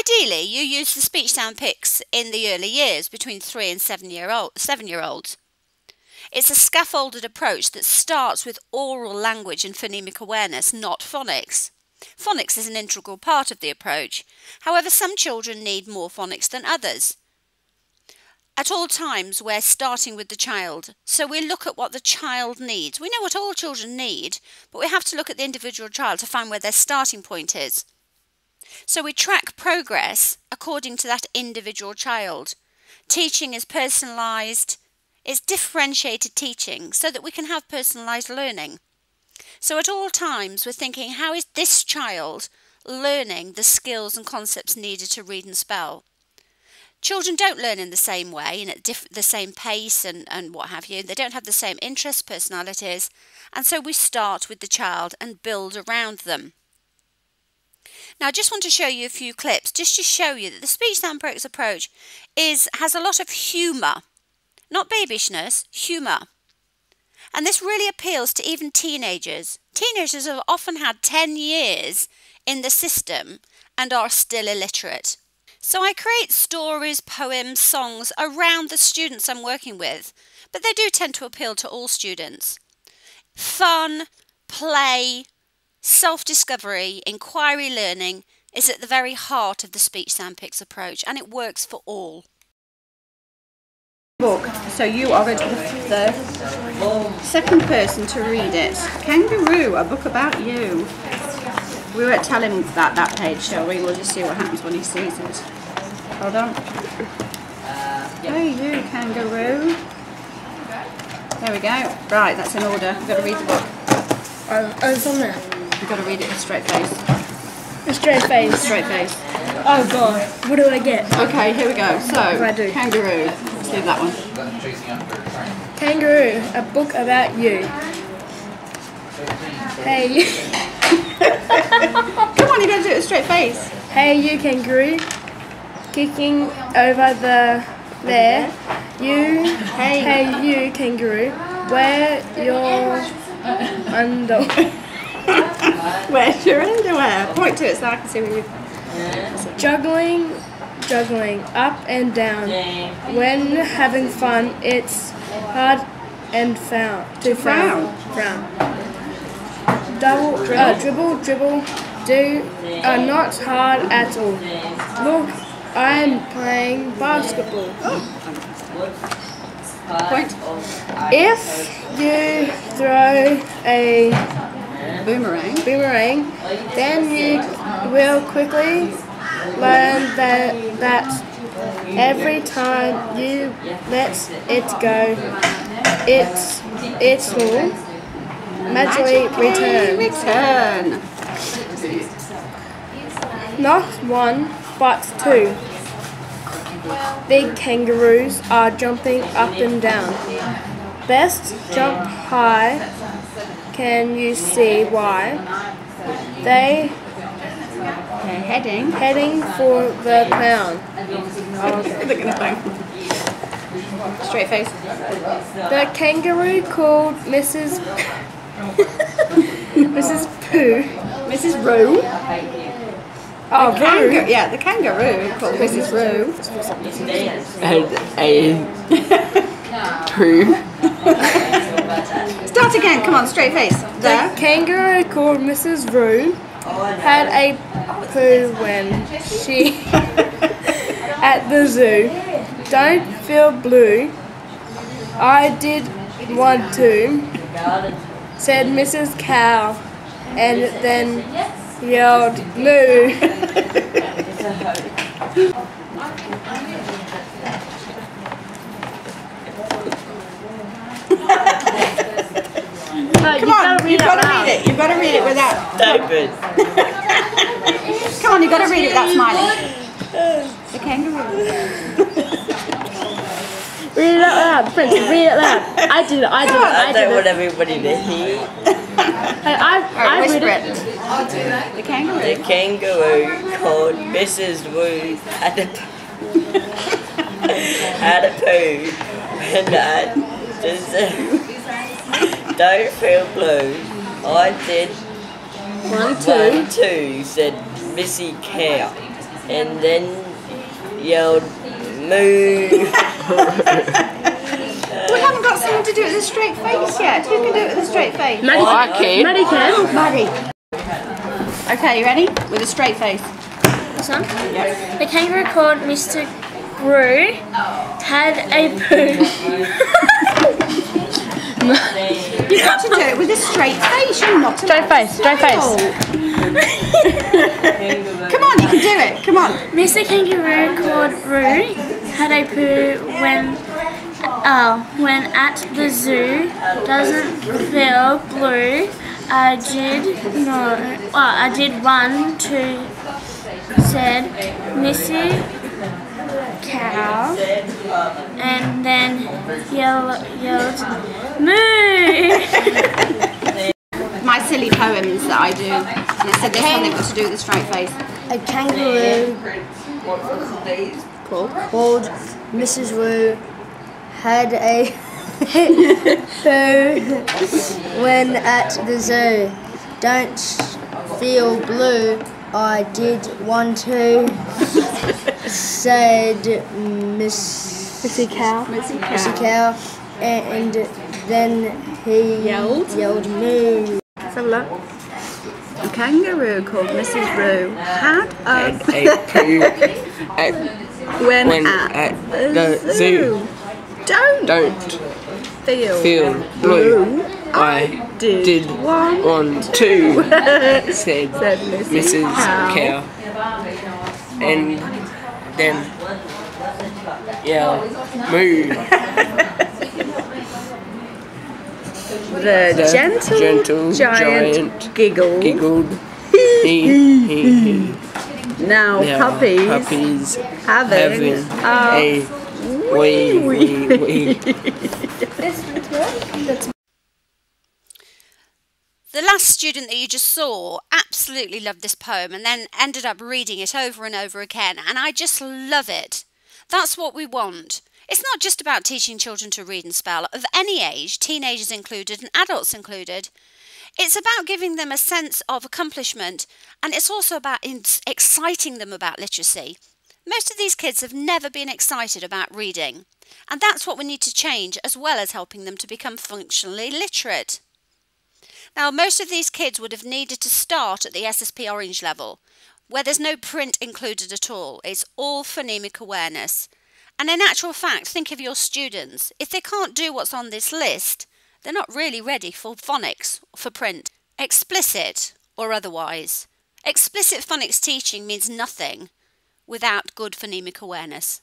Ideally, you use the speech sound pics in the early years between 3 and 7 year old 7 year olds. It's a scaffolded approach that starts with oral language and phonemic awareness, not phonics. Phonics is an integral part of the approach. However, some children need more phonics than others. At all times, we're starting with the child. So we look at what the child needs. We know what all children need, but we have to look at the individual child to find where their starting point is. So we track progress according to that individual child. Teaching is personalised, it's differentiated teaching so that we can have personalised learning. So at all times, we're thinking, how is this child learning the skills and concepts needed to read and spell? Children don't learn in the same way and at the same pace and, and what have you. They don't have the same interests, personalities, and so we start with the child and build around them. Now, I just want to show you a few clips just to show you that the speech sound approach is has a lot of humour, not babishness, humour. And this really appeals to even teenagers. Teenagers have often had 10 years in the system and are still illiterate. So I create stories, poems, songs around the students I'm working with, but they do tend to appeal to all students. Fun, play, self discovery, inquiry learning is at the very heart of the Speech Sound Pics approach, and it works for all. Book, so you are the, the second person to read it. Kangaroo, a book about you. We won't tell him that that page, shall we? We'll just see what happens when he sees it. Hold on. Hey, you kangaroo. There we go. Right, that's in order. We've got to read the book. Oh, oh, it's on there. We've got to read it with straight face. A straight face. Straight face. Oh god. What do I get? Okay, here we go. So, I do? kangaroo. Let's do that one. Kangaroo, a book about you. Hey, you. Come on, you got to do it with straight face. hey, you kangaroo. Kicking over the there. You. Hey. Hey, you kangaroo. Wear your under. Where's your underwear? Point to it so I can see where you. Juggling, juggling up and down. When having fun, it's hard and found to frown. Frown. Double, uh, dribble, dribble, do uh, not hard at all. Look, I'm playing basketball. Point. If you throw a Boomerang. boomerang, then you will quickly learn that that every time you let it go, it it will magically return. Return. Not one, but two. Big kangaroos are jumping up and down. Best jump high. Can you see why? They Okay, heading. heading for the pound. Look at the thing. Straight face. The kangaroo called Mrs. Mrs. Pooh. Mrs. Roo. Oh, Kangaroo. Yeah, the kangaroo called Mrs. Roo. and a poo. Start again. Come on, straight face. The There. kangaroo called Mrs. Roo had a poo when she at the zoo. Don't feel blue. I did want to, said Mrs. Cow, and then yelled moo. Come on, you've got to read it. You've got to read it without. David. Come on, you've got to read it without smiling. The kangaroo. Read it out loud, Prince. Read it loud. I did it. I did it. I I don't did want everybody to hear. Hey, I, Alright, I read whisper it. it. The kangaroo. The kangaroo called Mrs. Wu had a had a poo and at the zoo. Don't feel blue. I did One, one two. too, said Missy Cow. and then yelled moo. We haven't got someone to do it with a straight face yet. Who can do it with a straight face? Maddie, I can. Maddie can. Maddie. Okay, you ready? With a straight face. Son? The kangaroo called Mr. Gru had a poo. You've got to do it with a straight face. You're not Straight face, straight face. Come on, you can do it. Come on. Mr. Kangaroo called Roo had a poo when uh, when at the zoo doesn't feel blue. I did no well, I did one two. said Missy cow and then yell, yelled moo My silly poems that I do. And it said this one they've got to do with a straight face. A kangaroo Cool. called Mrs. Wu had a poo when at the zoo. Don't feel blue. I did one too. Said Miss Missy cow. Missy Missy cow. Cow, and then he Yelled? Yelled moo. Let's have a look. A kangaroo called Mrs. Roo had a A poo at, when, when at, at the, the zoo. zoo. Don't Don't feel, feel blue. I did, did one one, two, said said Mrs. Mrs. Cow. Cow. And then yeah, move. The, The gentle, gentle giant, giant giggled. Giggled. He, he, he. Now Now puppies, puppies having, having a a wee wee wee. Student that you just saw absolutely loved this poem and then ended up reading it over and over again, and I just love it. That's what we want. It's not just about teaching children to read and spell of any age, teenagers included and adults included. It's about giving them a sense of accomplishment and it's also about in- exciting them about literacy. Most of these kids have never been excited about reading, and that's what we need to change as well as helping them to become functionally literate. Now, most of these kids would have needed to start at the SSP Orange level, where there's no print included at all. It's all phonemic awareness. And in actual fact, think of your students. If they can't do what's on this list, they're not really ready for phonics, for print, explicit or otherwise. Explicit phonics teaching means nothing without good phonemic awareness.